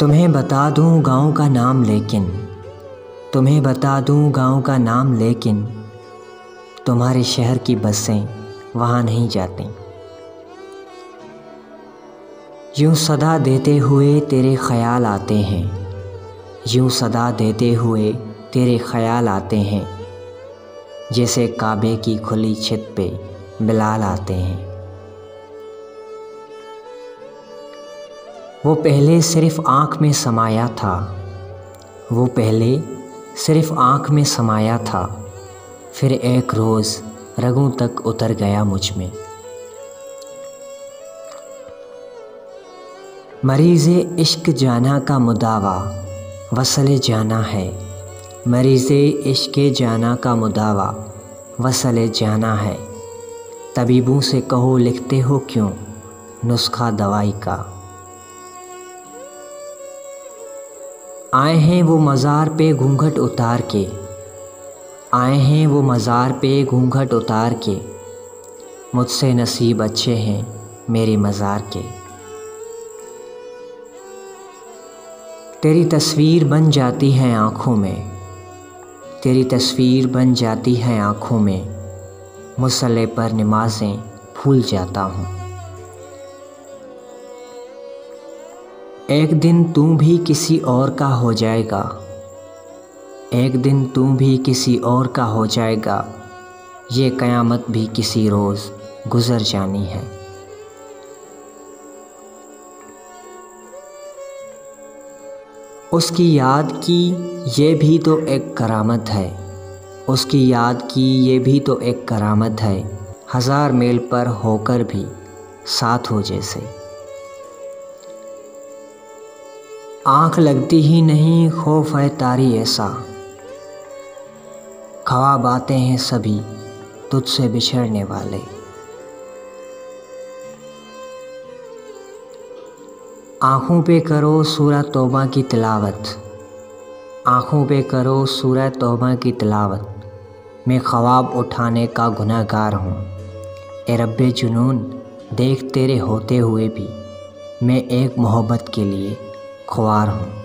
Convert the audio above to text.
तुम्हें बता दूँ गाँव का नाम लेकिन, तुम्हें बता दूँ गाँव का नाम लेकिन, तुम्हारे शहर की बसें वहाँ नहीं जाती। यूँ सदा देते हुए तेरे ख्याल आते हैं, यूँ सदा देते हुए तेरे ख्याल आते हैं, जैसे काबे की खुली छत पे बिलाल आते हैं। वो पहले सिर्फ़ आँख में समाया था। वो पहले सिर्फ़ आँख में समाया था। फिर एक रोज़ रगों तक उतर गया मुझमें। मरीज़ इश्क जाना का मुदावा, वसल जाना है। मरीज़ इश्क जाना का मुदावा, वसल जाना है। तबीबों से कहो, लिखते हो क्यों? नुस्खा दवाई का। आए हैं वो मज़ार पे घूंघट उतार के। आए हैं वो मज़ार पे घूंघट उतार के। मुझसे नसीब अच्छे हैं मेरे मज़ार के। तेरी तस्वीर बन जाती है आँखों में। तेरी तस्वीर बन जाती है आँखों में। मुसल्ले पर नमाज़ें भूल जाता हूँ। एक दिन तू भी किसी और का हो जाएगा। एक दिन तू भी किसी और का हो जाएगा। ये क़यामत भी किसी रोज़ गुज़र जानी है। उसकी याद की ये भी तो एक करामत है। उसकी याद की ये भी तो एक करामत है। हज़ार मेल पर होकर भी साथ हो जैसे। आँख लगती ही नहीं, खौफ है तारी ऐसा। ख्वाब आते हैं सभी, तुझसे बिछड़ने वाले। आँखों पे करो सूरह तोबा की तिलावत। आँखों पे करो सूरह तोबा की तिलावत। मैं ख्वाब उठाने का गुनहगार हूँ। ए रब जुनून, देख तेरे होते हुए भी। मैं एक मोहब्बत के लिए खुआर हूँ।